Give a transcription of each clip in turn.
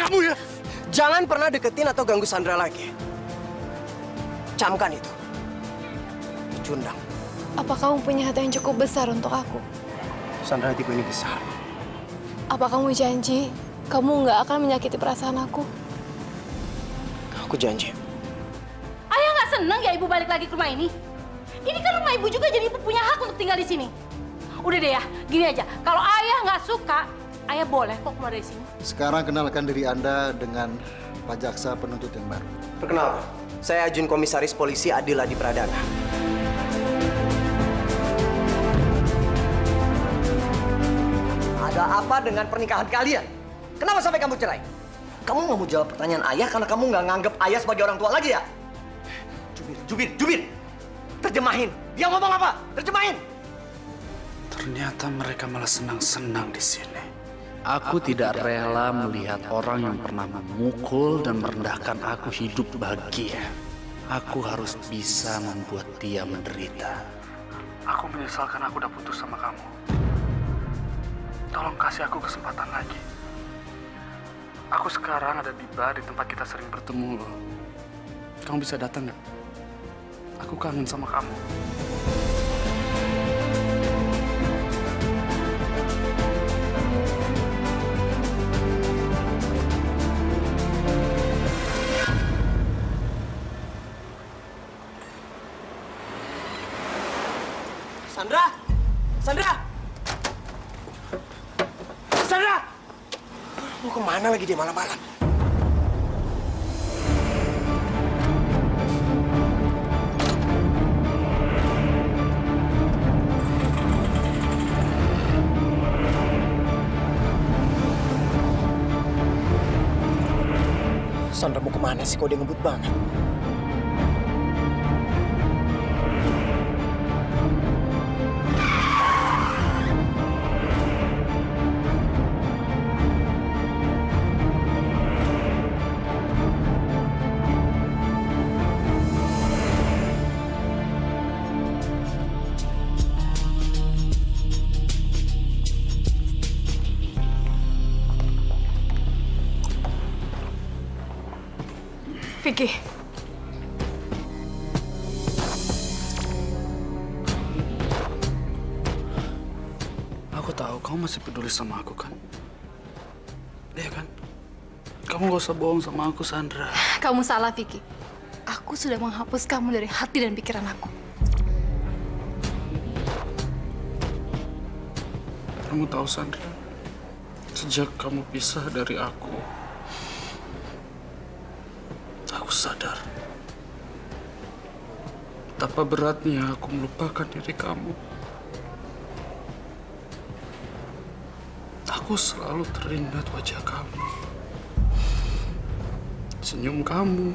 kamu ya. Jangan pernah deketin atau ganggu Sandra lagi. Camkan itu. Cundang. Apa kamu punya hati yang cukup besar untuk aku? Sandra hatiku ini besar. Apa kamu janji kamu nggak akan menyakiti perasaan aku? Aku janji. Ayah nggak seneng ya ibu balik lagi ke rumah ini? Ini kan rumah ibu juga, jadi ibu punya hak untuk tinggal di sini. Udah deh ya, gini aja. Kalau ayah nggak suka, ayah boleh kok keluar dari sini. Sekarang kenalkan diri Anda dengan Pak Jaksa penuntut yang baru. Perkenalkan, saya Ajun Komisaris Polisi Adil Adi Pradana. Ada apa dengan pernikahan kalian? Kenapa sampai kamu cerai? Kamu nggak mau jawab pertanyaan ayah karena kamu nggak nganggap ayah sebagai orang tua lagi ya? Jubir, Jubir, Jubir! Terjemahin! Dia ngomong apa? Terjemahin! Ternyata mereka malah senang-senang di sini. Aku tidak rela melihat orang yang pernah memukul dan merendahkan aku hidup bahagia. Aku harus bisa membuat dia menderita. Aku menyesalkan aku udah putus sama kamu. Tolong kasih aku kesempatan lagi. Aku sekarang ada di bar di tempat kita sering bertemu. Kamu bisa datang nggak? Aku kangen sama kamu. Sandra! Sandra! Mau ke mana lagi dia malam-malam? Sandra mau ke mana sih? Kok dia ngebut banget? Masih peduli sama aku kan? Iya kan? Kamu gak usah bohong sama aku, Sandra. kamu salah Vicky. Aku sudah menghapus kamu dari hati dan pikiran aku. Kamu tahu, Sandra, sejak kamu pisah dari aku, aku sadar betapa beratnya aku melupakan diri kamu. Aku selalu teringat wajah kamu, senyum kamu,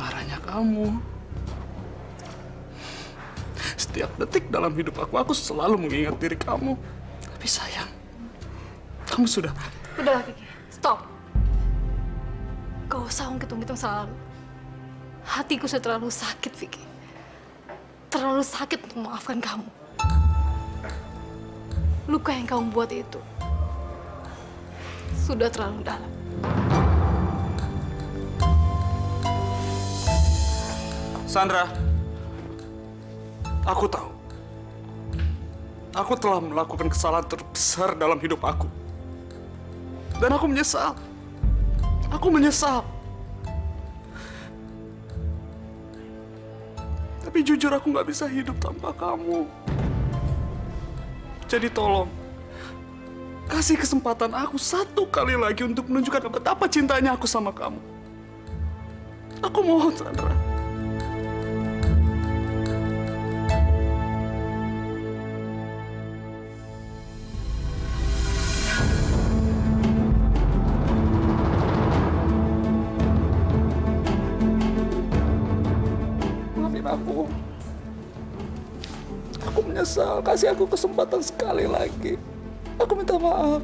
marahnya kamu. Setiap detik dalam hidup aku, aku selalu mengingat diri kamu. Tapi sayang, kamu sudah Udah Vicky, stop. Gak usah ungkit-ungkit masa lalu. Hatiku sudah terlalu sakit, Vicky. Terlalu sakit untuk memaafkan kamu. Luka yang kamu buat itu sudah terlalu dalam. Sandra, aku tahu. Aku telah melakukan kesalahan terbesar dalam hidup aku. Dan aku menyesal. Aku menyesal. Tapi jujur aku nggak bisa hidup tanpa kamu. Jadi tolong, kasih kesempatan aku satu kali lagi untuk menunjukkan betapa cintanya aku sama kamu. Aku mohon, Sandra. Menyesal. Kasih aku kesempatan sekali lagi. Aku minta maaf.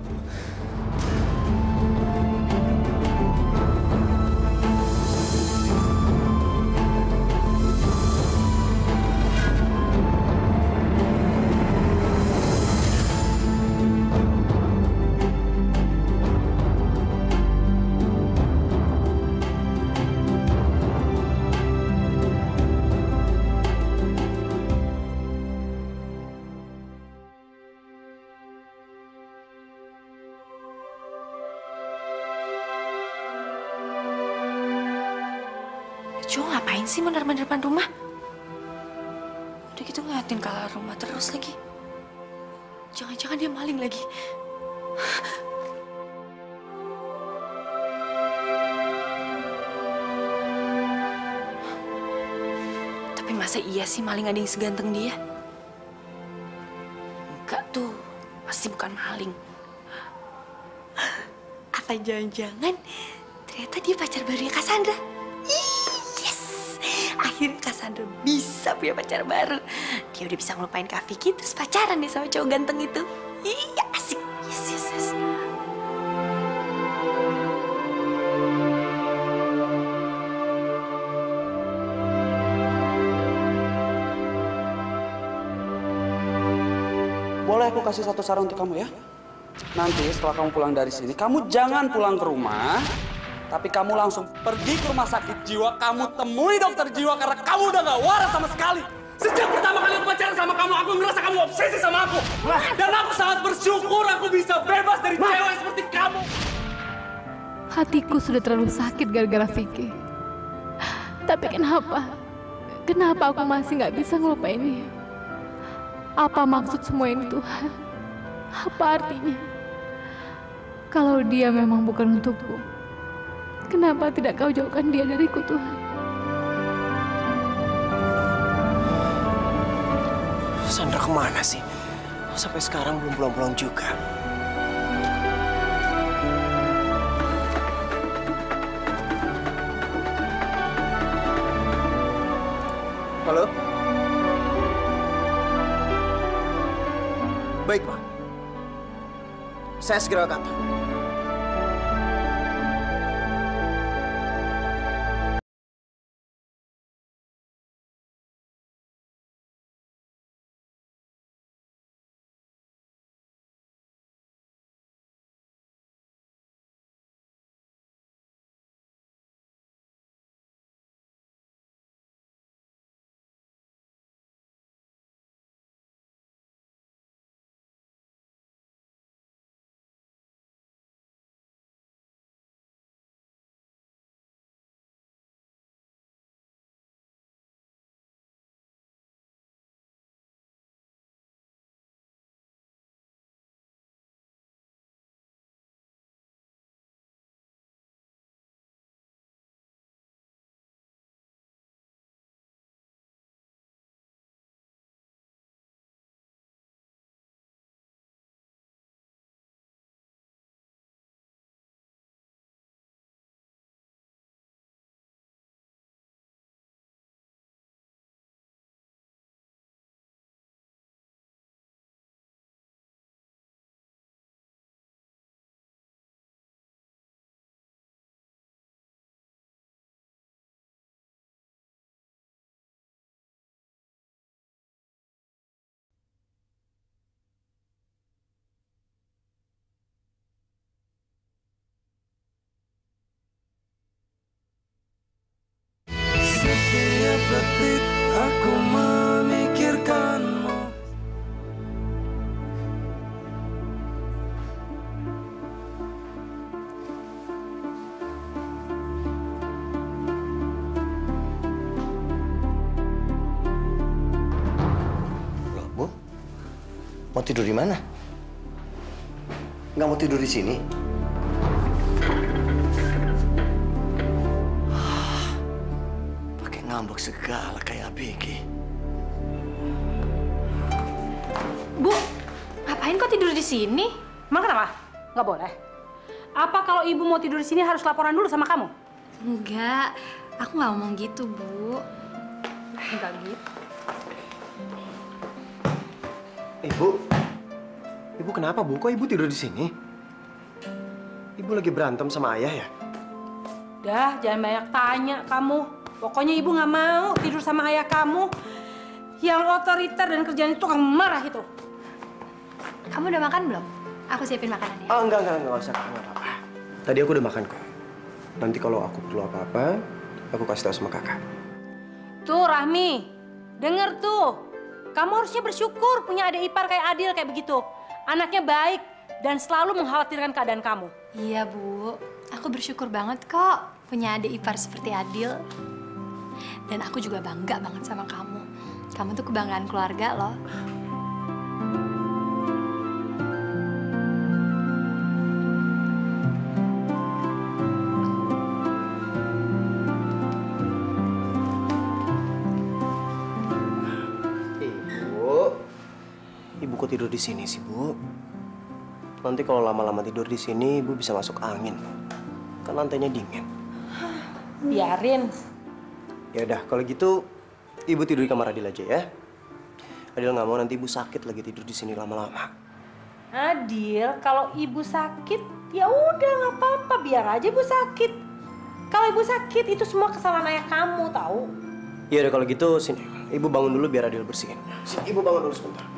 Masa iya sih maling ada yang seganteng dia? Enggak tuh, pasti bukan maling. Apa jangan-jangan ternyata dia pacar barunya Cassandra? Yes! Akhirnya Cassandra bisa punya pacar baru. Dia udah bisa ngelupain Kak Vicky terus pacaran deh sama cowok ganteng itu. Boleh aku kasih satu saran untuk kamu ya? Nanti setelah kamu pulang dari sini, kamu jangan pulang ke rumah, tapi kamu langsung pergi ke rumah sakit jiwa. Kamu temui dokter jiwa karena kamu udah gak waras sama sekali. Sejak pertama kali aku pacaran sama kamu, aku ngerasa kamu obsesi sama aku. Dan aku sangat bersyukur aku bisa bebas dari cewek seperti kamu. Hatiku sudah terlalu sakit gara-gara Vicky. Tapi kenapa? Kenapa aku masih nggak bisa ngelupain dia? Apa maksud semua ini Tuhan? Apa artinya? Kalau dia memang bukan untukku, kenapa tidak kau jauhkan dia dariku Tuhan? Sandra ke mana sih? Sampai sekarang belum pulang-pulang juga. Saya segera kantor. Tidur di mana? Nggak mau tidur di sini? Pakai ngambek segala kayak Abiki. Bu, ngapain kok tidur di sini? Emang kenapa? Nggak boleh. Apa kalau ibu mau tidur di sini harus laporan dulu sama kamu? Enggak, aku nggak ngomong gitu, Bu. Enggak gitu. Ibu, ibu kenapa bu? Kok ibu tidur di sini? Ibu lagi berantem sama ayah ya? Dah, jangan banyak tanya kamu. Pokoknya ibu nggak mau tidur sama ayah kamu. Yang otoriter dan kerjaan itu kamu marah itu. Kamu udah makan belum? Aku siapin makanannya. Oh enggak, enggak, enggak usah, enggak apa-apa. Tadi aku udah makan kok. Nanti kalau aku perlu apa-apa, aku kasih tahu sama kakak. Tuh Rahmi, denger tuh. Kamu harusnya bersyukur punya adik ipar kayak Adil kayak begitu. Anaknya baik dan selalu mengkhawatirkan keadaan kamu. Iya, Bu. Aku bersyukur banget kok punya adik ipar seperti Adil. Dan aku juga bangga banget sama kamu. Kamu tuh kebanggaan keluarga loh. Tidur di sini sih, Bu? Nanti kalau lama-lama tidur di sini, ibu bisa masuk angin. Kan lantainya dingin. Biarin. Ya udah, kalau gitu ibu tidur di kamar Adil aja ya. Adil nggak mau nanti ibu sakit lagi tidur di sini lama-lama. Adil, kalau ibu sakit, ya udah nggak apa-apa, biar aja ibu sakit. Kalau ibu sakit itu semua kesalahan ayah kamu, tahu? Ya udah kalau gitu sini, ibu bangun dulu biar Adil bersihin. Sini, ibu bangun dulu sebentar.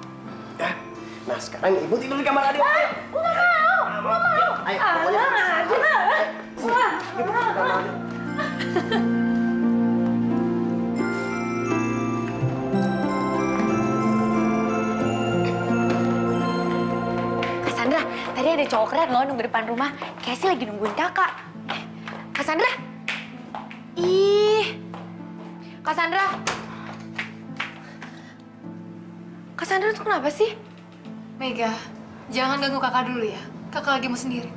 Nah sekarang ibu tidur di kamar Adil. Ayo. Gue nggak mau, nggak mau. Ayo, Ah, pokoknya aja lah. Wah, Adil. Cassandra, tadi ada cowok keren loh nunggu depan rumah. Sih lagi nungguin kakak. Eh, Cassandra? Ih. Cassandra. Cassandra tuh kenapa sih? Mega, jangan ganggu kakak dulu ya. Kakak lagi mau sendiri.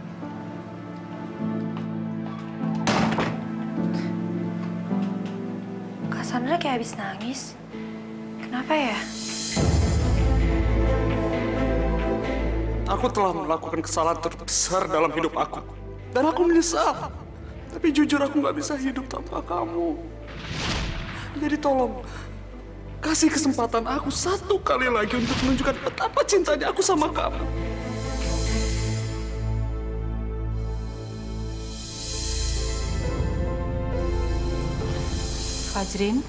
Cassandra kayak habis nangis. Kenapa ya? Aku telah melakukan kesalahan terbesar dalam hidup aku. Dan aku menyesal. Tapi jujur aku nggak bisa hidup tanpa kamu. Jadi tolong, kasih kesempatan aku satu kali lagi untuk menunjukkan betapa cintanya aku sama kamu. Fajrin,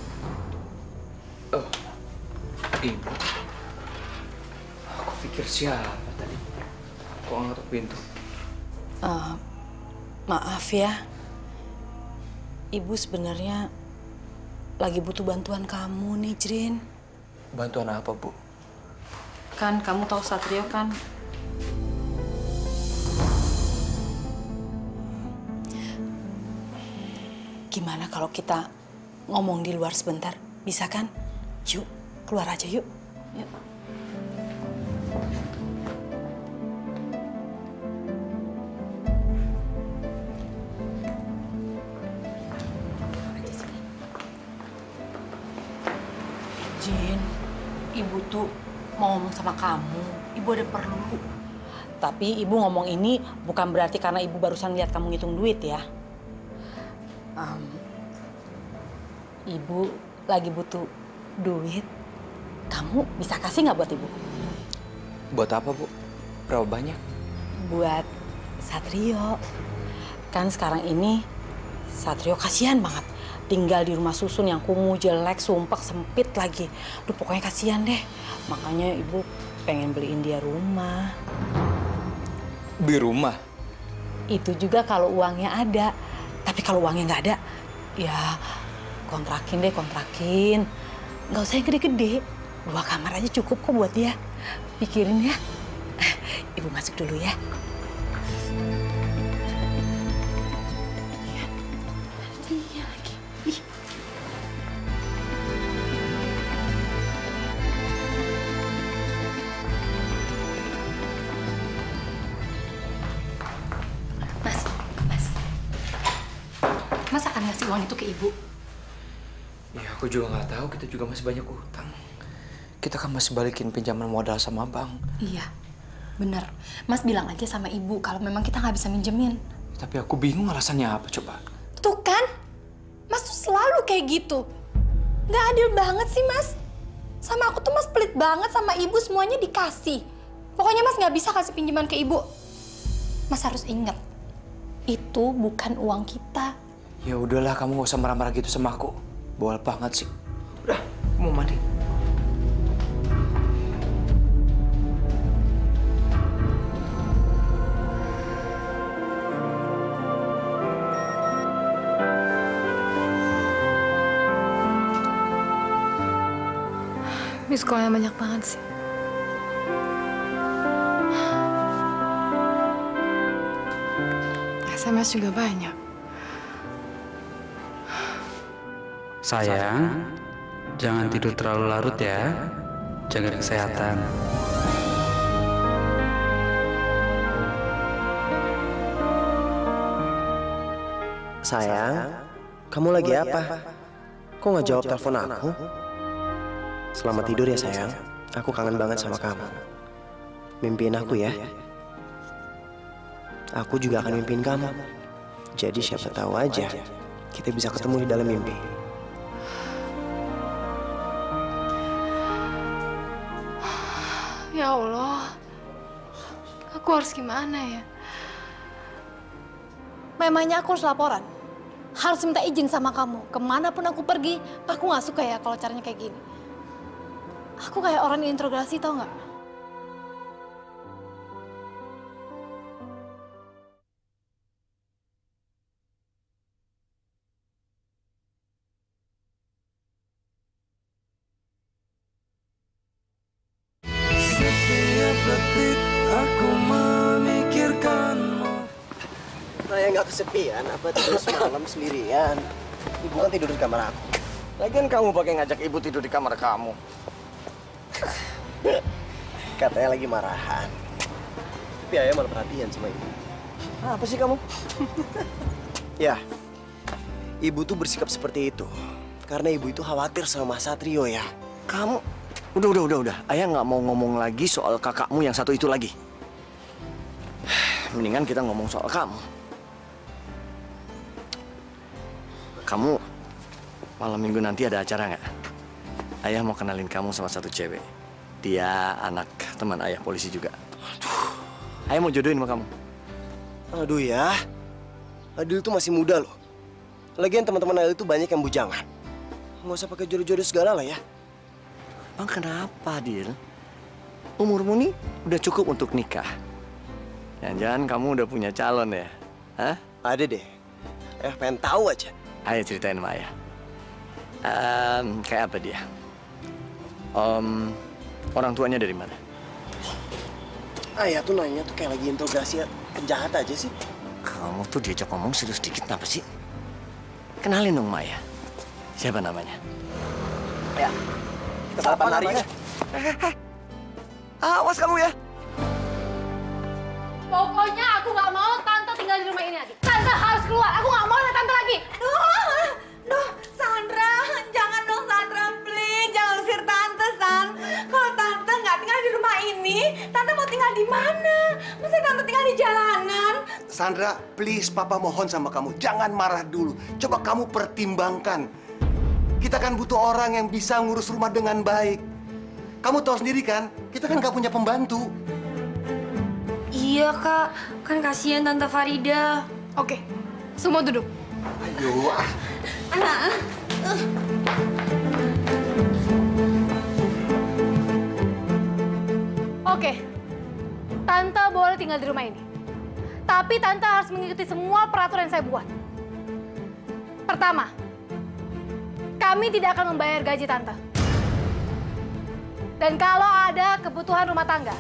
Ibu. Aku pikir siapa tadi? Kok ngetok pintu? eh, maaf ya. Ibu sebenarnya lagi butuh bantuan kamu nih, Jrin. Bantuan apa, Bu? Kan kamu tahu Satrio kan? Gimana kalau kita ngomong di luar sebentar? Bisa kan? Yuk, keluar aja yuk. Yuk. Sama kamu. Ibu ada perlu. Tapi ibu ngomong ini bukan berarti karena ibu barusan lihat kamu ngitung duit ya. Em, ibu lagi butuh duit. Kamu bisa kasih nggak buat ibu? Buat apa, Bu? Berapa banyak? Buat Satrio. Kan sekarang ini Satrio kasihan banget. Tinggal di rumah susun yang kumuh, jelek, sumpek, sempit lagi. Duh pokoknya kasihan deh. Makanya ibu pengen beliin dia rumah. Di rumah. Itu juga kalau uangnya ada. Tapi kalau uangnya nggak ada, ya kontrakin deh, kontrakin. Nggak usah yang gede-gede. Dua kamar aja cukup kok buat dia. Pikirin ya. Ibu masuk dulu ya. Uang itu ke ibu. Ya, aku juga nggak tahu. Kita juga masih banyak utang. Kita kan masih balikin pinjaman modal sama bank. Iya, bener. Mas bilang aja sama ibu kalau memang kita nggak bisa minjemin. Tapi aku bingung alasannya apa coba. Tuh kan, Mas tuh selalu kayak gitu. Nggak adil banget sih, Mas. Sama aku tuh Mas pelit banget sama ibu semuanya dikasih. Pokoknya Mas nggak bisa kasih pinjaman ke ibu. Mas harus ingat, itu bukan uang kita. Ya udahlah, kamu nggak usah marah-marah gitu sama aku. Bawal banget sih. Udah, aku mau mandi. Miss call-nya banyak banget sih. SMS juga banyak. Sayang, jangan tidur terlalu larut ya. Jaga kesehatan. Sayang, kamu lagi apa? Kok nggak jawab telepon aku? Selamat tidur ya sayang. Aku kangen banget sama kamu. Mimpiin aku ya. Aku juga akan mimpiin kamu. Jadi siapa tahu aja kita bisa ketemu di dalam mimpi. Ya Allah, aku harus gimana ya? Memangnya aku harus laporan? Harus minta izin sama kamu. Ke mana pun aku pergi, aku nggak suka ya kalau caranya kayak gini. Aku kayak orang diinterogasi tau nggak? Nggak kesepian, apa tidur semalam sendirian? Ibu kan tidur di kamar aku. Lagian kamu pakai ngajak ibu tidur di kamar kamu. Katanya lagi marahan. Tapi ayah malah perhatian sama ibu. Apa sih kamu? Ya, ibu tuh bersikap seperti itu. Karena ibu itu khawatir sama Mas Satrio ya. Kamu udah udah udah udah. Ayah nggak mau ngomong lagi soal kakakmu yang satu itu lagi. Mendingan kita ngomong soal kamu. Kamu malam minggu nanti ada acara nggak? Ayah mau kenalin kamu sama satu cewek. Dia anak teman ayah polisi juga. Ayah mau jodohin sama kamu. Aduh ya, Adil tuh masih muda loh. Lagian teman-teman Adil tuh banyak yang bujangan. Nggak usah pakai jodoh-jodoh segala lah ya. Bang kenapa, Dil? Umurmu nih udah cukup untuk nikah. Jangan-jangan kamu udah punya calon ya? Hah? Ada deh. Eh, pengen tahu aja. Ayo ceritain sama ayah. Em, kayak apa dia? Om, orang tuanya dari mana? Ayah tuh nanya tuh kayak lagi interogasi penjahat aja sih. Kamu tuh diajak ngomong serius dikit apa sih? Kenalin dong Maya. Siapa namanya? Ya, kita balapan lari ya. Awas kamu ya. Pokoknya aku nggak mau tante tinggal di rumah ini lagi. Tante harus keluar. Aku nggak mau lihat tante lagi. Duh, duh, Sandra, jangan dong Sandra, please, jangan usir tante, San. Kalau tante nggak tinggal di rumah ini, tante mau tinggal di mana? Masa tante tinggal di jalanan? Sandra, please papa mohon sama kamu, jangan marah dulu. Coba kamu pertimbangkan. Kita kan butuh orang yang bisa ngurus rumah dengan baik. Kamu tahu sendiri kan, kita kan nggak punya pembantu. Iya, Kak. Kan kasihan Tante Farida. Oke, semua duduk. Ayo, ah. Anak, Oke, tante boleh tinggal di rumah ini. Tapi tante harus mengikuti semua peraturan yang saya buat. Pertama, kami tidak akan membayar gaji tante. Dan kalau ada kebutuhan rumah tangga,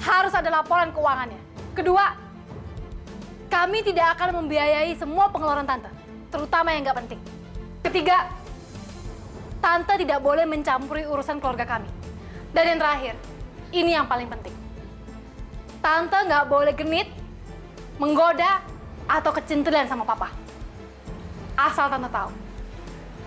harus ada laporan keuangannya. Kedua, kami tidak akan membiayai semua pengeluaran tante, terutama yang nggak penting. Ketiga, tante tidak boleh mencampuri urusan keluarga kami. Dan yang terakhir, ini yang paling penting. Tante nggak boleh genit, menggoda, atau kecintilan sama papa. Asal tante tahu,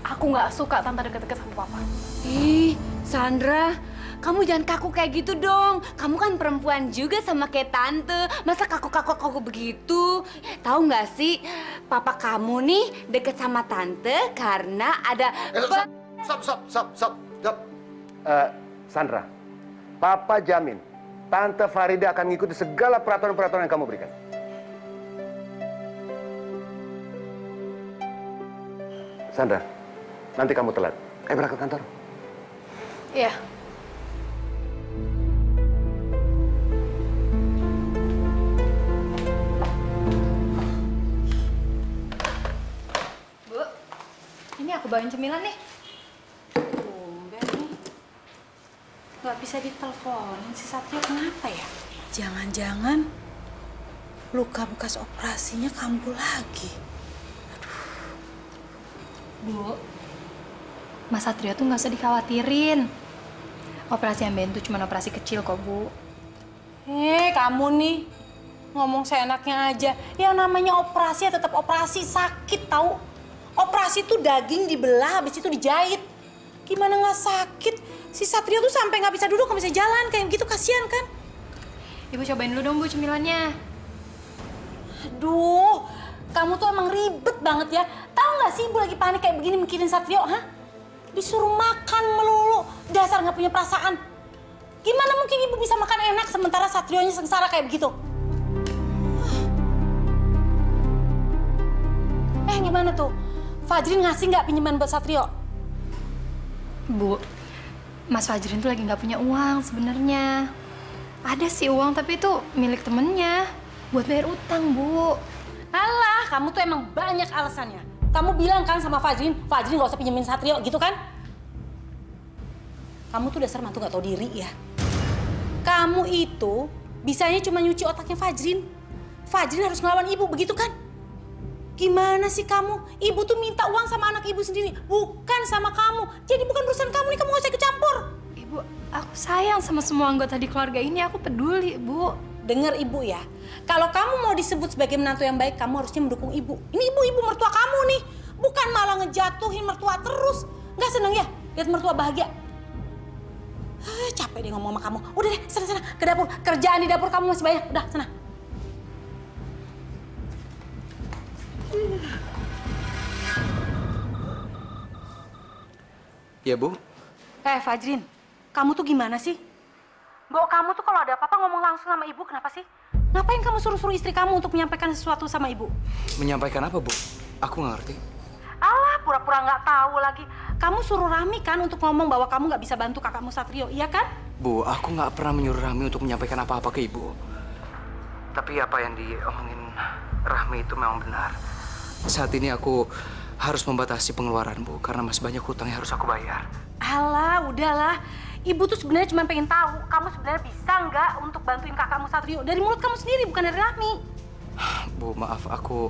aku nggak suka tante deket-deket sama papa. Ih, Sandra, kamu jangan kaku kayak gitu dong. Kamu kan perempuan juga sama kayak tante. Masa kaku-kaku kaku begitu? Tahu nggak sih, papa kamu nih deket sama tante karena ada. Eh, stop, stop, stop, stop, stop, stop. Eh, Sandra, Papa jamin, Tante Farida akan mengikuti segala peraturan-peraturan yang kamu berikan. Sandra, nanti kamu telat. Ayo berangkat kantor. Iya. Bu, ini aku bawain cemilan nih. Tumben nih. Gak bisa diteleponin si Satrio kenapa ya? Jangan-jangan luka bekas operasinya kambuh lagi. Bu, Mas Satrio tuh nggak usah dikhawatirin. Operasi yang bentu cuma operasi kecil kok, Bu. Eh, kamu nih ngomong seenaknya aja. Yang namanya operasi ya tetap operasi, sakit tahu. Operasi tuh daging dibelah, habis itu dijahit. Gimana nggak sakit? Si Satrio tuh sampai nggak bisa duduk, nggak bisa jalan, kayak gitu kasihan kan? Ibu cobain dulu dong, Bu, cemilannya. Aduh, kamu tuh emang ribet banget ya. Tahu nggak sih ibu lagi panik kayak begini mikirin Satrio, hah? Disuruh makan melulu, dasar nggak punya perasaan. Gimana mungkin ibu bisa makan enak sementara Satrionya sengsara kayak begitu? Eh gimana tuh? Fajrin ngasih nggak pinjaman buat Satrio? Bu, Mas Fajrin tuh lagi nggak punya uang sebenarnya. Ada sih uang, tapi itu milik temennya. Buat bayar utang, Bu. Alah, kamu tuh emang banyak alasannya. Kamu bilang kan sama Fajrin, Fajrin nggak usah pinjemin Satrio, gitu kan? Kamu tuh dasar mantu nggak tahu diri ya. Kamu itu bisanya cuma nyuci otaknya Fajrin. Fajrin harus ngelawan ibu, begitu kan? Gimana sih kamu? Ibu tuh minta uang sama anak ibu sendiri, bukan sama kamu. Jadi bukan urusan kamu nih, kamu gak usah ikut campur. Ibu, aku sayang sama semua anggota di keluarga ini. Aku peduli, Bu. Dengar ibu ya, kalau kamu mau disebut sebagai menantu yang baik, kamu harusnya mendukung ibu. Ini ibu-ibu mertua kamu nih, bukan malah ngejatuhin mertua terus. Gak seneng ya lihat mertua bahagia? Ah, capek deh ngomong sama kamu. Udah deh, sana-sana ke dapur. Kerjaan di dapur kamu masih banyak. Udah, sana. Ya, Bu. Eh, Fajrin, kamu tuh gimana sih? Mbok kamu tuh kalau ada apa-apa ngomong langsung sama ibu, kenapa sih? Ngapain kamu suruh-suruh istri kamu untuk menyampaikan sesuatu sama ibu? Menyampaikan apa, Bu? Aku nggak ngerti. Alah, pura-pura nggak tahu lagi. Kamu suruh Rami kan untuk ngomong bahwa kamu nggak bisa bantu kakakmu Satrio, iya kan? Bu, aku nggak pernah menyuruh Rami untuk menyampaikan apa-apa ke Ibu. Tapi apa yang diomongin Rahmi itu memang benar. Saat ini aku harus membatasi pengeluaran, Bu, karena masih banyak hutang yang harus aku bayar. Alah, udahlah. Ibu tuh sebenarnya cuma pengen tahu kamu sebenarnya bisa nggak untuk bantuin kakakmu Satrio dari mulut kamu sendiri bukan dari Rahmi. Bu, maaf, aku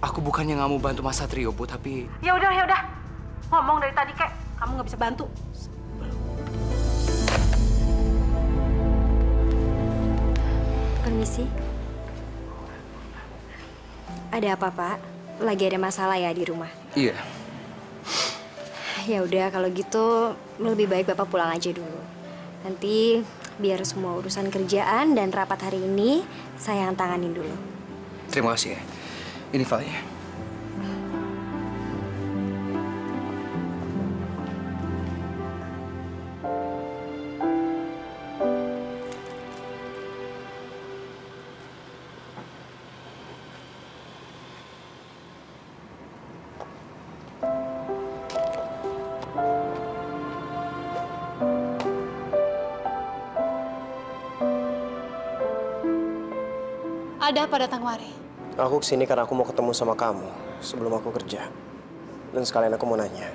aku bukannya nggak mau bantu Mas Satrio, Bu, tapi Ya udah, ya udah. Ngomong dari tadi kek, kamu nggak bisa bantu. Permisi. Ada apa, Pak? Lagi ada masalah ya di rumah? iya. Ya udah kalau gitu lebih baik Bapak pulang aja dulu. Nanti biar semua urusan kerjaan dan rapat hari ini saya yang tanganin dulu. Terima kasih ya. Ini filenya. Ada apa datang kemari? Aku ke sini karena aku mau ketemu sama kamu sebelum aku kerja. Dan sekalian aku mau nanya.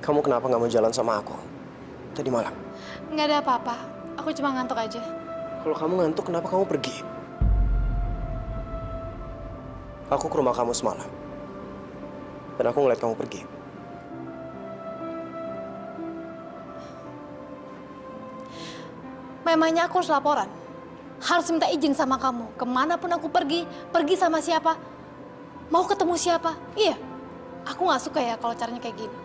Kamu kenapa nggak mau jalan sama aku? Tadi malam. Nggak ada apa-apa. Aku cuma ngantuk aja. Kalau kamu ngantuk, kenapa kamu pergi? Aku ke rumah kamu semalam. Dan aku ngeliat kamu pergi. Memangnya aku harus laporan? Harus minta izin sama kamu. Ke mana pun aku pergi, pergi sama siapa, mau ketemu siapa. Iya, aku nggak suka ya kalau caranya kayak gini.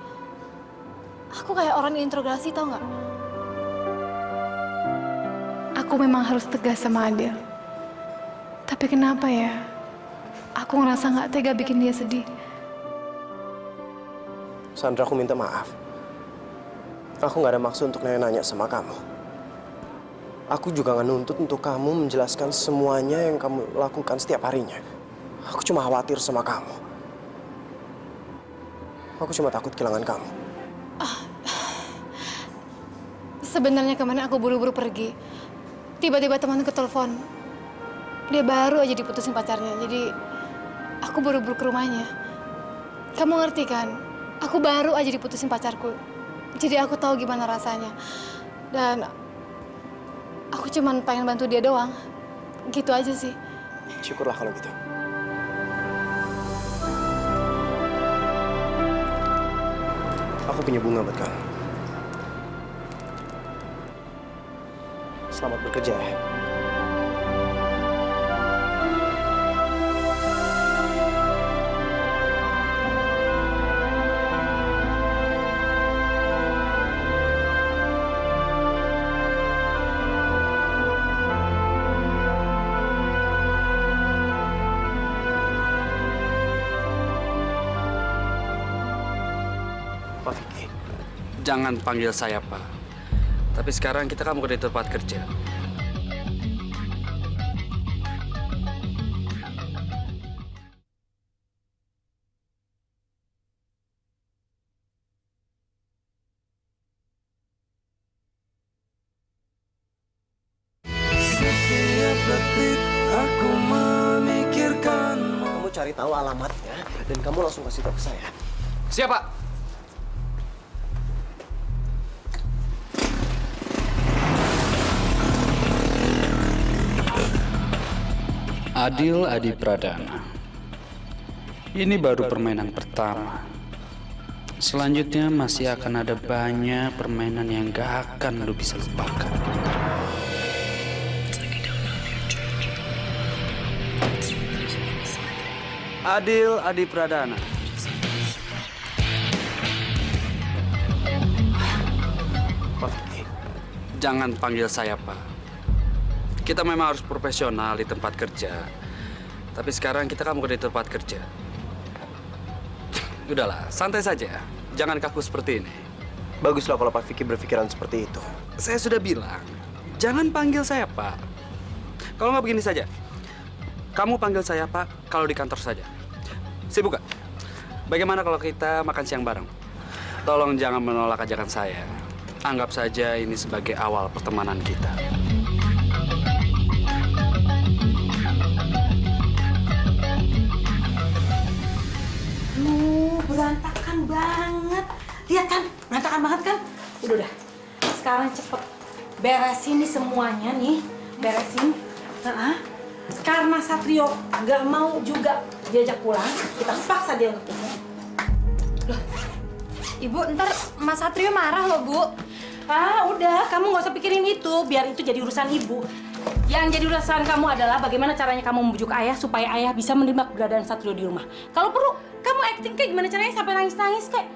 Aku kayak orang diinterogasi, tau nggak? Aku memang harus tegas sama Adil. Tapi kenapa ya? Aku ngerasa nggak tega bikin dia sedih. Sandra, aku minta maaf. Aku nggak ada maksud untuk nanya-nanya sama kamu. Aku juga nggak nuntut untuk kamu menjelaskan semuanya yang kamu lakukan setiap harinya. Aku cuma khawatir sama kamu. Aku cuma takut kehilangan kamu. Sebenarnya kemarin aku buru-buru pergi. Tiba-tiba temanku telepon. Dia baru aja diputusin pacarnya. Jadi aku buru-buru ke rumahnya. Kamu ngerti kan? Aku baru aja diputusin pacarku. Jadi aku tahu gimana rasanya. Dan aku cuman pengen bantu dia doang. Gitu aja sih. Syukurlah kalau gitu. punya bunga buat kamu. Selamat bekerja ya. Jangan panggil saya Pak. Tapi sekarang kita kamu di tempat kerja. Adil Adi Pradana. Ini baru permainan pertama. Selanjutnya masih akan ada banyak permainan yang gak akan lu bisa lupakan. Adil Adi Pradana. Jangan panggil saya Pak. Kita memang harus profesional di tempat kerja. Tapi sekarang kita kamu di tempat kerja. Udahlah, santai saja. Jangan kaku seperti ini. Baguslah kalau Pak Vicky berpikiran seperti itu. Saya sudah bilang, jangan panggil saya Pak. Kalau nggak begini saja, kamu panggil saya Pak kalau di kantor saja. Sibuk nggak? Bagaimana kalau kita makan siang bareng? Tolong jangan menolak ajakan saya. Anggap saja ini sebagai awal pertemanan kita. Berantakan banget. Lihat kan, berantakan banget kan? Udah, udah. Sekarang cepet beresin nih semuanya nih. Beresin. Nah, karena Satrio nggak mau juga diajak pulang, kita paksa dia untuk pulang. Ibu, ntar Mas Satrio marah loh, Bu. Ah, udah, kamu nggak usah pikirin itu. Biar itu jadi urusan ibu. Yang jadi urusan kamu adalah bagaimana caranya kamu membujuk ayah supaya ayah bisa menerima keberadaan Satrio di rumah. Kalau perlu, kamu acting kayak gimana caranya sampai nangis-nangis kayak.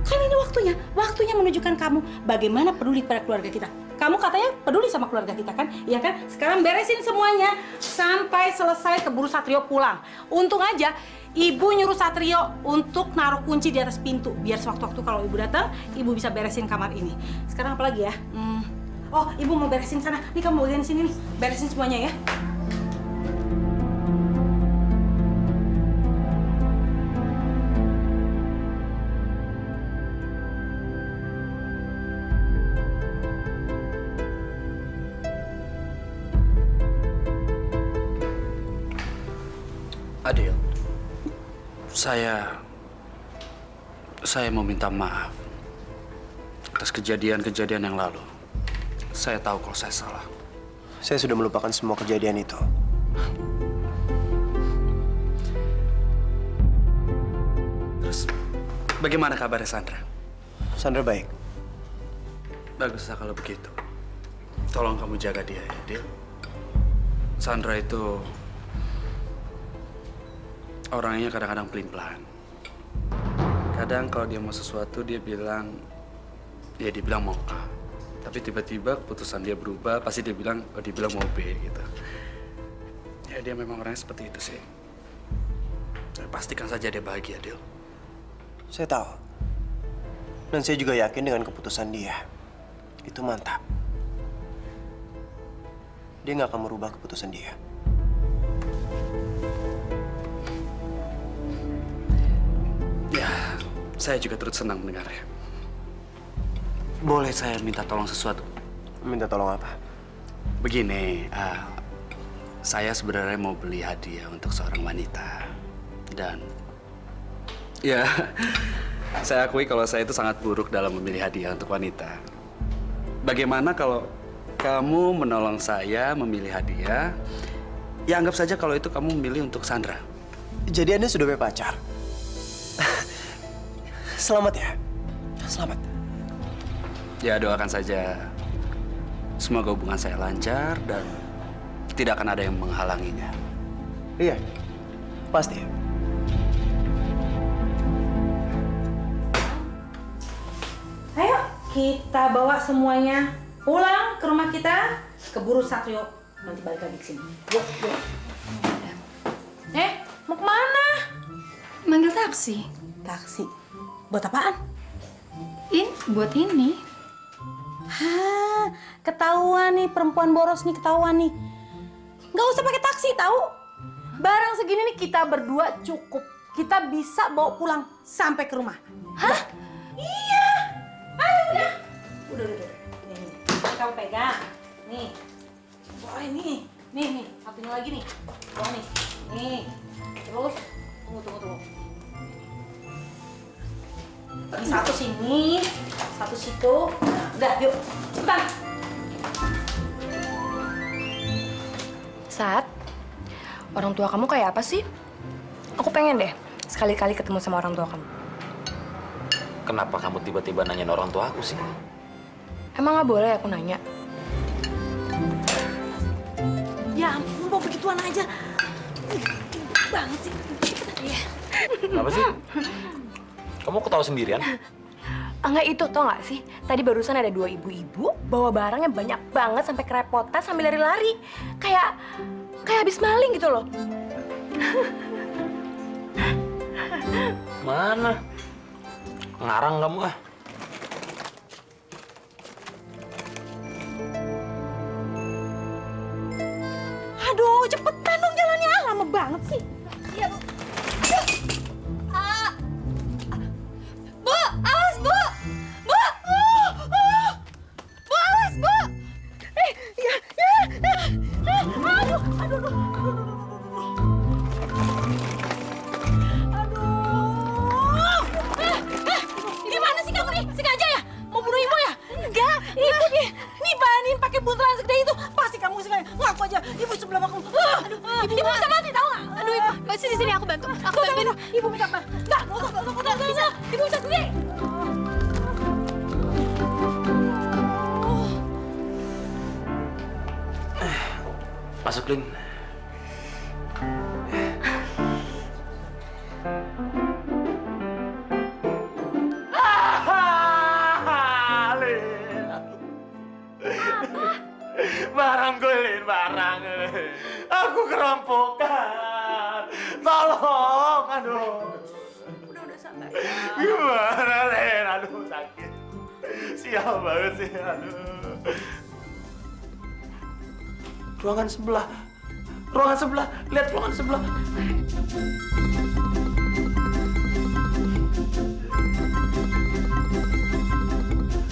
Kan ini waktunya, waktunya menunjukkan kamu bagaimana peduli pada keluarga kita. Kamu katanya peduli sama keluarga kita kan? Iya kan? Sekarang beresin semuanya sampai selesai keburu Satrio pulang. Untung aja ibu nyuruh Satrio untuk naruh kunci di atas pintu biar sewaktu-waktu kalau ibu datang, ibu bisa beresin kamar ini. Sekarang apa lagi ya? Hmm. Oh, ibu mau beresin sana. Nih kamu bagian sini nih. Beresin semuanya ya. Saya saya mau minta maaf atas kejadian-kejadian yang lalu. Saya tahu kalau saya salah. Saya sudah melupakan semua kejadian itu. Terus bagaimana kabarnya Sandra? Sandra baik. Baguslah kalau begitu. Tolong kamu jaga dia ya, Dil. Sandra itu orangnya kadang-kadang pelin-pelan. Kadang kalau dia mau sesuatu dia bilang, ya dia bilang mau A. Tapi tiba-tiba keputusan dia berubah, pasti dia bilang, oh dia bilang mau B gitu. Ya dia memang orangnya seperti itu sih. Ya, Pastikan saja dia bahagia, Dil. Saya tahu. Dan saya juga yakin dengan keputusan dia. Itu mantap. Dia nggak akan merubah keputusan dia. Saya juga turut senang mendengarnya. Boleh saya minta tolong sesuatu? Minta tolong apa? Begini, ah, saya sebenarnya mau beli hadiah untuk seorang wanita. Dan, ya, saya akui kalau saya itu sangat buruk dalam memilih hadiah untuk wanita. Bagaimana kalau kamu menolong saya memilih hadiah? Ya anggap saja kalau itu kamu memilih untuk Sandra. Jadi Anda sudah punya pacar? Selamat ya. selamat. Ya doakan saja semoga hubungan saya lancar dan tidak akan ada yang menghalanginya. Iya, pasti. Ayo kita bawa semuanya pulang ke rumah kita. Keburu Satrio nanti balik lagi ke sini. Yuk, yuk. Eh, mau ke mana? Manggil taksi. Taksi. Buat apaan? In, buat ini. Hah, ketahuan nih perempuan boros nih ketahuan nih. Nggak usah pakai taksi tahu. Barang segini nih kita berdua cukup. Kita bisa bawa pulang sampai ke rumah. Hah? Iya. Ayo udah. Udah, udah, udah. Nih, nih. Kamu pegang. Nih. Bawa ini. Nih, nih. Satunya lagi nih. Bawa nih. Nih. Terus, tunggu, tunggu, tunggu. Ini satu sini, satu situ. Udah, yuk. Cepetan. Saat orang tua kamu kayak apa sih? Aku pengen deh sekali-kali ketemu sama orang tua kamu. Kenapa kamu tiba-tiba nanyain orang tua aku sih? Emang nggak boleh aku nanya? Ya ampun, mau begituan aja. Banget sih. Iya. Kenapa sih? Kamu ketawa sendirian? Enggak itu tau nggak sih? Tadi barusan ada dua ibu-ibu bawa barangnya banyak banget sampai kerepotan sambil lari-lari. Kayak kayak habis maling gitu loh. Mana? Ngarang kamu ah. Aduh, cepetan dong jalannya. Ah, Lama banget sih. Iya, aja, ibu sebelah aku. Aduh, ibu, ibu bisa mati tahu nggak? Aduh, ibu, masih di sini aku bantu. Aku Nggak bantuin. nggak. Ibu bisa apa? Nggak, nggak nggak nggak usah, bisa. Ibu bisa sendiri. Masuk, Lin. Sabar. Gimana, Lin? Aduh, sakit. Sial banget sih, aduh. Ruangan sebelah. Ruangan sebelah. Lihat ruangan sebelah.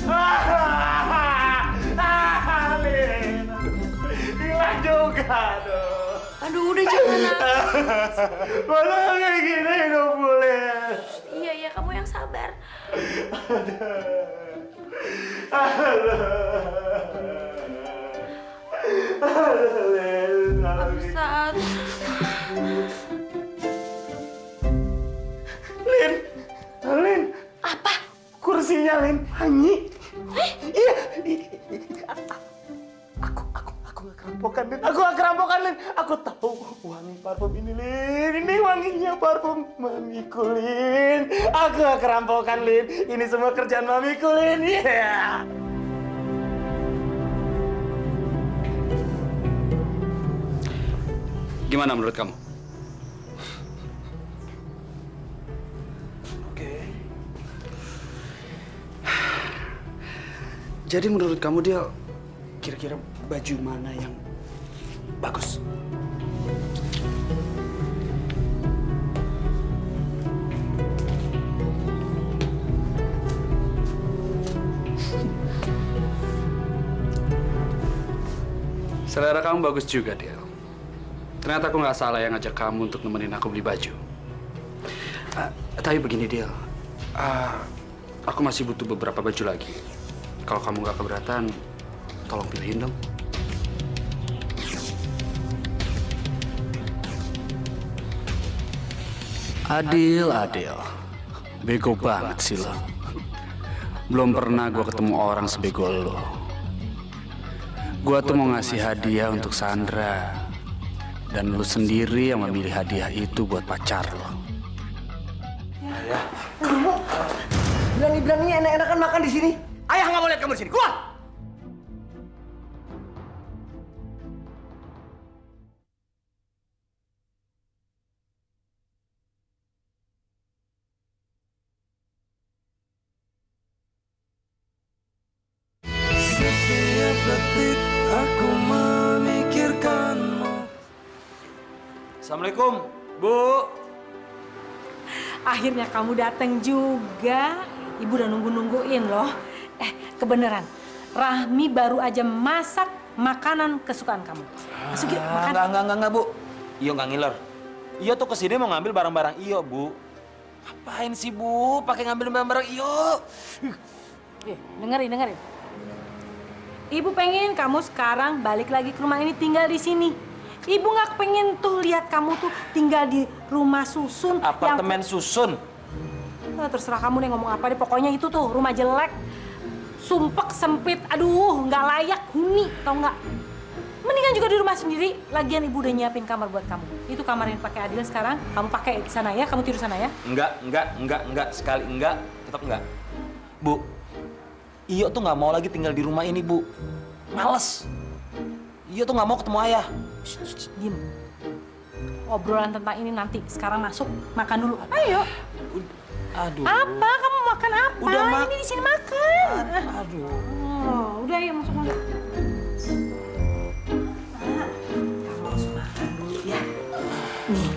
Ah, juga, aduh. Aduh, udah jangan nangis. Masa kayak gini hidup Lin? Sabar. Saat. Lin, Lin. Apa? Kursinya Lin, hanyi. Iya. Kerampokan Lin. Aku gak kerampokan Lin. Aku tahu wangi parfum ini Lin. Ini wanginya parfum mamiku Lin. Aku gak kerampokan Lin. Ini semua kerjaan mamiku Lin. Iya. Gimana menurut kamu? Oke. Jadi menurut kamu dia kira-kira baju mana yang bagus? Selera kamu bagus juga, Del. Ternyata aku nggak salah yang ngajak kamu untuk nemenin aku beli baju. Ah, tapi begini, Del. Ah, aku masih butuh beberapa baju lagi. Kalau kamu nggak keberatan, tolong pilihin dong. Adil, Adil. Bego banget sih lo. Belum pernah gue ketemu orang sebego lo. Gue tuh mau ngasih hadiah untuk Sandra. Dan lu sendiri yang memilih hadiah itu buat pacar lo. Kamu berani-beraninya enak-enakan makan di sini. Ayah nggak mau lihat kamu di sini. Keluar! Assalamualaikum, Bu. Akhirnya kamu datang juga. Ibu udah nunggu-nungguin loh. Eh, kebenaran. Rahmi baru aja masak makanan kesukaan kamu. Masuk yuk, Ah, makan. enggak, enggak, enggak, enggak, Bu. Iyo nggak ngiler. Iyo tuh ke sini mau ngambil barang-barang Iyo, Bu. Ngapain sih, Bu? Pakai ngambil barang-barang Iyo. Eh, dengerin, dengerin. Ibu pengen kamu sekarang balik lagi ke rumah ini tinggal di sini. Ibu nggak pengen tuh lihat kamu tuh tinggal di rumah susun. Apartemen susun. Yang... Nah, terserah kamu deh ngomong apa deh. Pokoknya itu tuh rumah jelek, sumpek sempit. Aduh, nggak layak huni, tau nggak? Mendingan juga di rumah sendiri. Lagian ibu udah nyiapin kamar buat kamu. Itu kamar yang pakai Adil sekarang. Kamu pakai di sana ya. Kamu tidur sana ya. Enggak, enggak, enggak, enggak. Sekali enggak, tetap enggak. Bu, Iyo tuh nggak mau lagi tinggal di rumah ini, Bu. Males. Iyo tuh nggak mau ketemu ayah. Shh, shh, shh, diem. Obrolan tentang ini nanti. Sekarang masuk, makan dulu. Ayo. Aduh. Apa? Kamu makan apa? Udah mak- Ini di sini makan. Aduh. Oh, udah ya masuk masuk. Kamu harus makan dulu ya. Nih,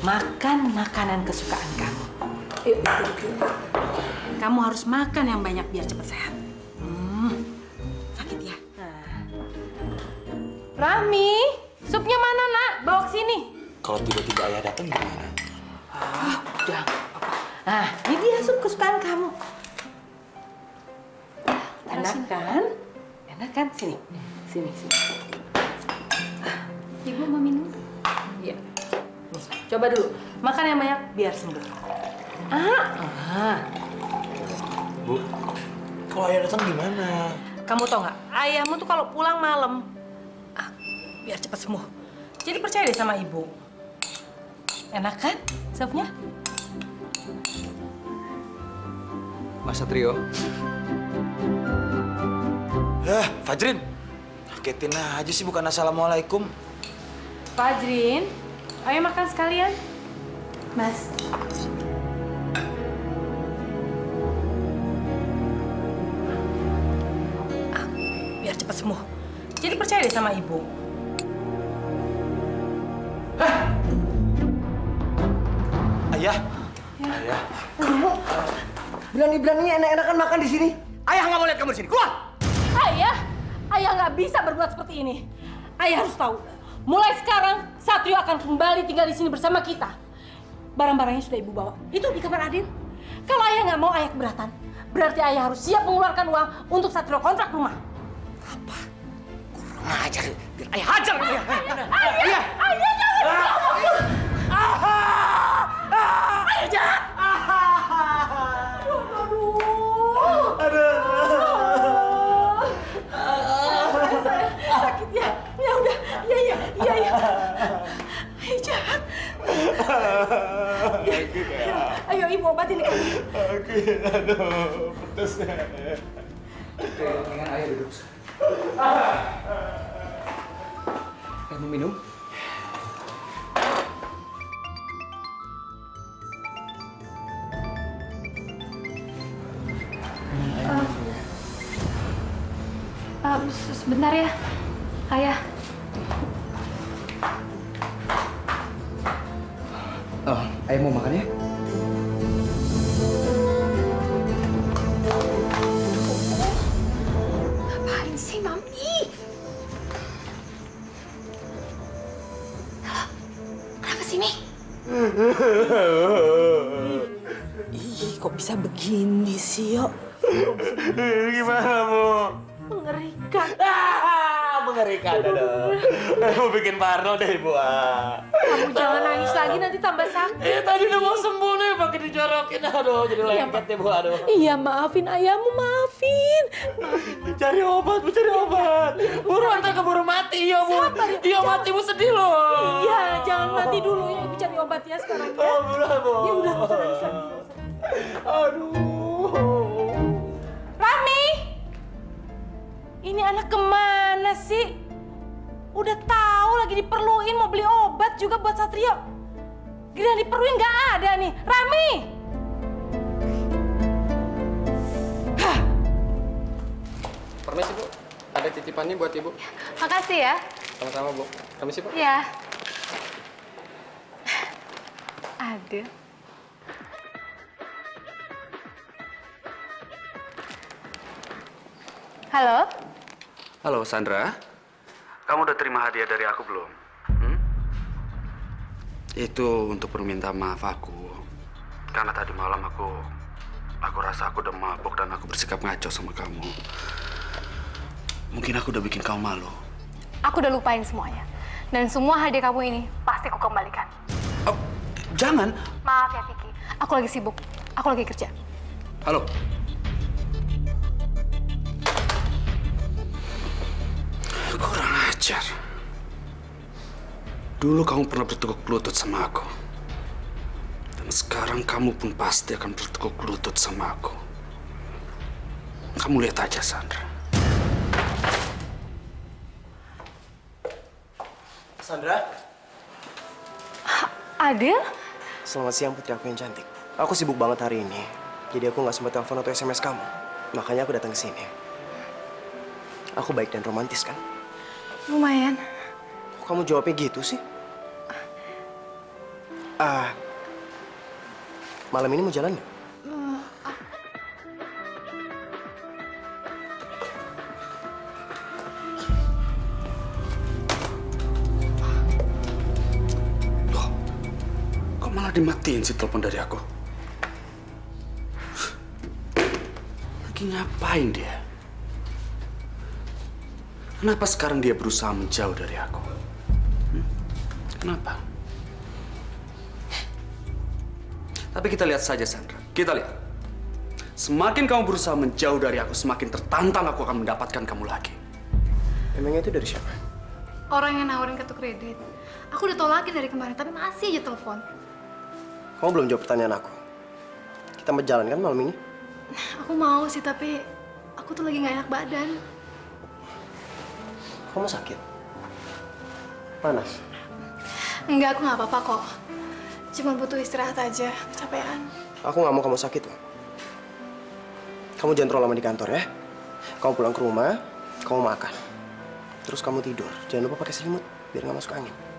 makan makanan kesukaan kamu. Yuk. Kamu harus makan yang banyak biar cepat sehat. Hmm, Rami, supnya mana nak? Bawa ke sini. Kalau tiba-tiba ayah datang gimana? Ah, udah. Nah, ini dia sup kesukaan kamu. Enak kan? Enak kan? Sini, sini, sini. Ibu mau minum? Iya. Coba dulu. Makan yang banyak biar sembuh. Ah, ah. Bu, kalau ayah datang gimana? Kamu tau nggak? Ayahmu tuh kalau pulang malam, ah, biar cepat sembuh. Jadi percaya deh sama ibu. Enak kan supnya? Mas Satrio. Hah, Fajrin. Kagetin aja sih bukan assalamualaikum. Fajrin, ayo makan sekalian. Mas. Ah, biar cepat sembuh. Jadi percaya deh sama ibu. Berani-beraninya enak-enakan makan di sini. Ayah nggak mau lihat kamu di sini. Keluar! Ayah, ayah nggak bisa berbuat seperti ini. Ayah harus tahu. Mulai sekarang, Satrio akan kembali tinggal di sini bersama kita. Barang-barangnya sudah ibu bawa. Itu di kamar Adil. Kalau ayah nggak mau ayah keberatan, berarti ayah harus siap mengeluarkan uang untuk Satrio kontrak rumah. Ajar, biar ayah hajar kamu ya. Ayah, ayah, ayah jangan ngomong. Ayah aduh, pedesnya. Oke, mendingan ayah duduk. Kamu minum? Aduh, jadi lengket ya, Bu. Aduh. Iya maafin ayahmu maafin. Cari obat, Bu, cari obat. Buruan tak keburu mati, iya, Bu. Iya, mati, Bu, sedih loh. Iya jangan mati dulu ya ibu cari obat ya sekarang ya. Oh, udah, Bu. Ya udah usah. Aduh. Rami, ini anak ke mana sih? Udah tahu lagi diperluin mau beli obat juga buat Satrio. Giliran diperluin nggak ada nih. Rami! Permisi, Bu. Ada titipannya buat Ibu. Makasih ya. Sama-sama, Bu. Permisi, Bu. Ya. Ada. Halo? Halo Sandra, kamu udah terima hadiah dari aku belum? Hmm? Itu untuk permintaan maaf aku. Karena tadi malam aku, aku rasa aku udah mabuk dan aku bersikap ngaco sama kamu. Mungkin aku udah bikin kamu malu. Aku udah lupain semuanya. Dan semua hadiah kamu ini pasti aku kembalikan. Jangan. Maaf ya Vicky, aku lagi sibuk. Aku lagi kerja. Halo. Kurang ajar. Dulu kamu pernah bertekuk lutut sama aku. Dan sekarang kamu pun pasti akan bertekuk lutut sama aku. Kamu lihat aja, Sandra. Sandra, Adil? selamat siang putri aku yang cantik. Aku sibuk banget hari ini, jadi aku nggak sempat telepon atau SMS kamu. Makanya aku datang ke sini. Aku baik dan romantis kan? Lumayan. Kok kamu jawabnya gitu sih? Ah, malam ini mau jalan nggak? Malah dimatiin sih telepon dari aku? Lagi ngapain dia? Kenapa sekarang dia berusaha menjauh dari aku? Hmm? Kenapa? Tapi kita lihat saja, Sandra. Kita lihat. Semakin kamu berusaha menjauh dari aku, semakin tertantang aku akan mendapatkan kamu lagi. Emangnya itu dari siapa? Orang yang nawarin kartu kredit. Aku udah tolakin dari kemarin, tapi masih aja telepon. Kamu belum jawab pertanyaan aku. Kita mau jalan kan malam ini? Aku mau sih, tapi aku tuh lagi nggak enak badan. Kamu sakit? Panas? Enggak, aku nggak apa-apa kok. Cuma butuh istirahat aja, kecapean. Aku nggak mau kamu sakit loh. Kamu jangan terlalu lama di kantor ya. Kamu pulang ke rumah, kamu makan. Terus kamu tidur. Jangan lupa pakai selimut biar nggak masuk angin.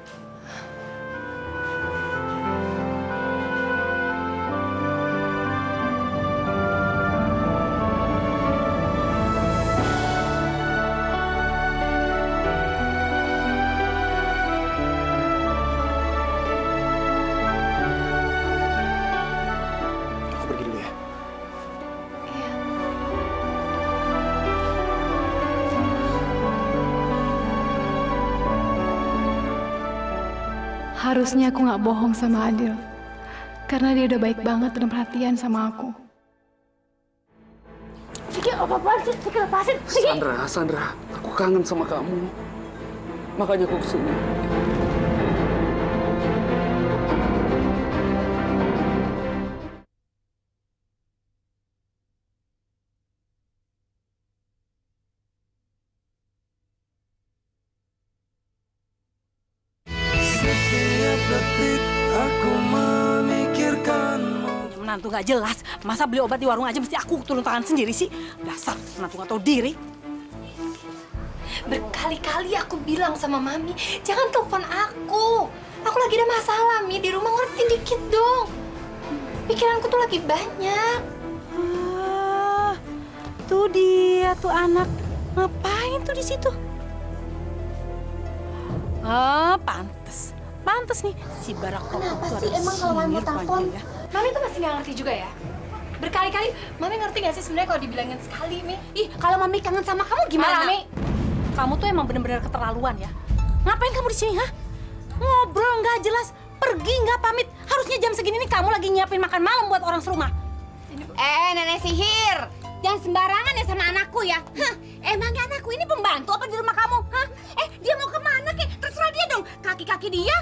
Harusnya aku nggak bohong sama Adil. Karena dia udah baik banget dan perhatian sama aku. Vicky, apa apaan sih? Vicky, lepasin. Vicky. Sandra, Sandra, aku kangen sama kamu. Makanya aku ke sini. Nggak jelas. Masa beli obat di warung aja mesti aku turun tangan sendiri sih? Dasar menantu nggak tahu diri. Berkali-kali aku bilang sama Mami, jangan telepon aku. Aku lagi ada masalah, Mi. Di rumah ngerti dikit dong. Pikiranku tuh lagi banyak. Ah, tuh dia tuh anak. Ngapain tuh di situ? Ah, pantes. Pantes nih si Barak Kenapa tuh sih emang kalau Mami mau sihir telepon? ya. Mami tuh masih nggak ngerti juga ya. Berkali-kali, Mami ngerti nggak sih sebenarnya kalau dibilangin sekali, Mi? Ih, kalau Mami kangen sama kamu gimana? Mami, Kamu tuh emang bener-bener keterlaluan ya. Ngapain kamu di sini, ha? Ngobrol nggak jelas, pergi nggak pamit. Harusnya jam segini nih kamu lagi nyiapin makan malam buat orang serumah. Eh, nenek sihir. Jangan sembarangan ya sama anakku ya. Hah, emangnya anakku ini pembantu apa di rumah kamu? Hah? Eh, dia mau ke mana kek? Terserah dia dong. Kaki-kaki dia,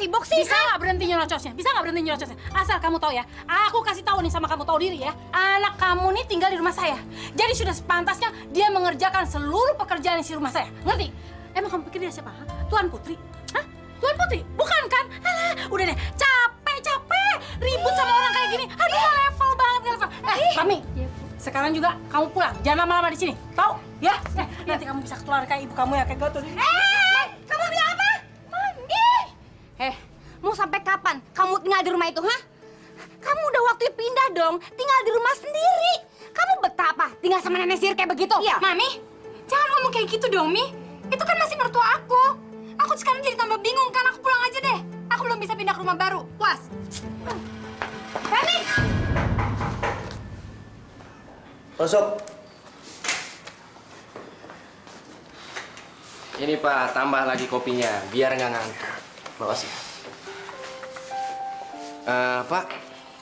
sibuk sih? Bisa nggak berhenti nyerocosnya? Bisa nggak berhenti nyerocosnya? Asal kamu tahu ya, aku kasih tahu nih sama kamu tahu diri ya. Anak kamu nih tinggal di rumah saya. Jadi sudah sepantasnya dia mengerjakan seluruh pekerjaan di rumah saya. Ngerti? Emang kamu pikir dia siapa? ha? Tuan Putri? Hah? Tuan Putri? Bukan kan? Alah, udah deh. Capek-capek ribut sama orang kayak gini. Aduh, nggak level banget, nggak level. Eh, Mami, sekarang juga kamu pulang. Jangan lama-lama di sini. Tahu? Ya? Eh, nanti kamu bisa keluar kayak ibu kamu ya kayak gitu. Eh, kamu bilang! Eh, mau sampai kapan kamu tinggal di rumah itu, hah? Kamu udah waktunya pindah dong, tinggal di rumah sendiri. Kamu betapa tinggal sama nenek sihir kayak begitu? Iya. Mami, jangan ngomong kayak gitu dong, Mi. Itu kan masih mertua aku. Aku sekarang jadi tambah bingung kan. Aku pulang aja deh. Aku belum bisa pindah ke rumah baru. Puas. Rani! Masuk. Ini Pak, tambah lagi kopinya, biar nggak ngantuk. Makasih. Eh, Pak,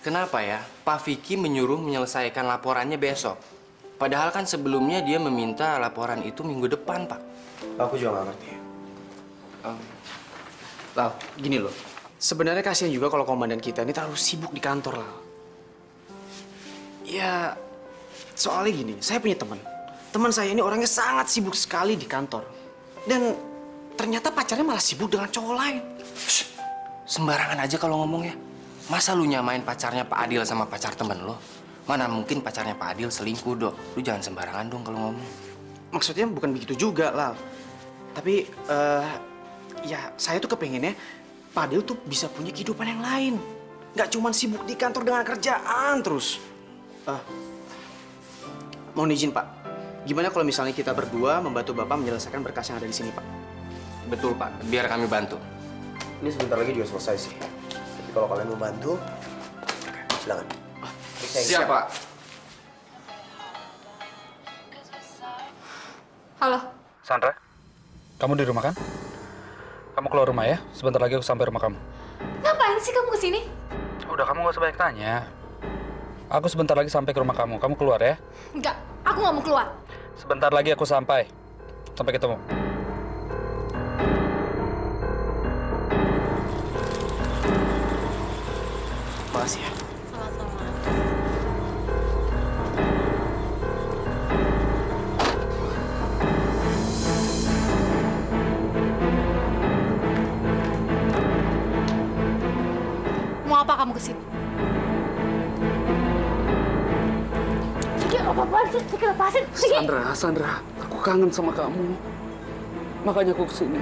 kenapa ya Pak Vicky menyuruh menyelesaikan laporannya besok? Padahal kan sebelumnya dia meminta laporan itu minggu depan, Pak. Aku juga nggak ngerti. Lau, gini loh. Sebenarnya kasihan juga kalau komandan kita ini terlalu sibuk di kantor, Lau. Ya, soalnya gini, saya punya teman. Teman saya ini orangnya sangat sibuk sekali di kantor. Dan ternyata pacarnya malah sibuk dengan cowok lain. Sembarangan aja kalau ngomong ya. Masa lu nyamain pacarnya Pak Adil sama pacar temen lo? Mana mungkin pacarnya Pak Adil selingkuh, Dok. Lu jangan sembarangan dong kalau ngomong. Maksudnya bukan begitu juga, Lal. Tapi, eh, ya saya tuh kepengennya Pak Adil tuh bisa punya kehidupan yang lain. Nggak cuma sibuk di kantor dengan kerjaan terus. Eh, mohon izin, Pak. Gimana kalau misalnya kita berdua membantu Bapak menyelesaikan berkas yang ada di sini, Pak? Betul, Pak. Biar kami bantu. Ini sebentar lagi juga selesai sih. Tapi kalau kalian mau bantu, silakan. Siap, Pak. Halo. Sandra, kamu di rumah kan? Kamu keluar rumah ya. Sebentar lagi aku sampai rumah kamu. Ngapain sih kamu ke sini? Udah, kamu gak usah banyak tanya. Aku sebentar lagi sampai ke rumah kamu. Kamu keluar ya. Enggak, aku nggak mau keluar. Sebentar lagi aku sampai. Sampai ketemu. Makasih ya. Mau apa kamu ke sini? Vicky, apa-apaan sih? Vicky, lepasin. Vicky. Sandra, Sandra, aku kangen sama kamu. Makanya aku ke sini.